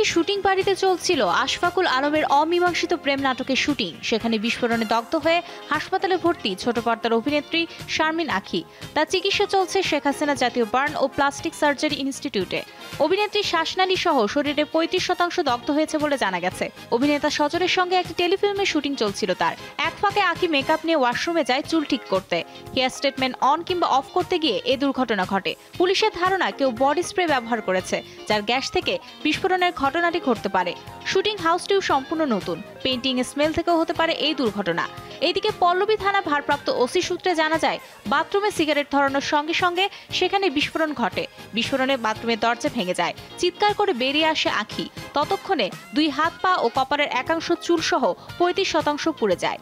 একটি শুটিং বাড়িতে চলছিল। আশফাকুল আলমের অমীমাংসিত প্রেম নাটকের শুটিং। সেখানে বিস্ফোরণে দগ্ধ হয়ে হাসপাতালে ভর্তি ছোট পর্দার অভিনেত্রী শারমিন আখি। তার চিকিৎসা চলছে শেখ হাসিনা জাতীয় বার্ন ও প্লাস্টিক সার্জারি ইনস্টিটিউটে। অভিনেত্রী শ্বাসনালী সহ শরীরে পঁয়ত্রিশ শতাংশ দগ্ধ হয়েছে বলে জানা গেছে। অভিনেতা সজরের সঙ্গে একটি টেলিফিল্মের শুটিং চলছিল তার। এক ফাঁকে আখি মেকআপ নিয়ে ওয়াশরুমে যায় চুল ঠিক করতে। হেয়ার স্টেটমেন্ট অন কিংবা অফ করতে গিয়ে এ দুর্ঘটনা ঘটে। পুলিশের ধারণা কেউ বডি স্প্রে ব্যবহার করেছে, যার গ্যাস থেকে বিস্ফোরণের ঘটনাটি ঘটতে পারে। শুটিং হাউসটিও সম্পূর্ণ নতুন। পেন্টিং স্মেল থেকেও হতে পারে এই দুর্ঘটনা। এদিকে পল্লবী থানা ভারপ্রাপ্ত ওসি সূত্রে জানা যায়, বাথরুমে সিগারেট ধরানোর সঙ্গে সঙ্গে সেখানে বিস্ফোরণ ঘটে। বিস্ফোরণে বাথরুমের দরজা ভেঙে যায়। চিৎকার করে বেরিয়ে আসে আখি। ততক্ষণে দুই হাত পা ও কপারের একাংশ চুল সহ পঁয়ত্রিশ শতাংশ পুড়ে যায়।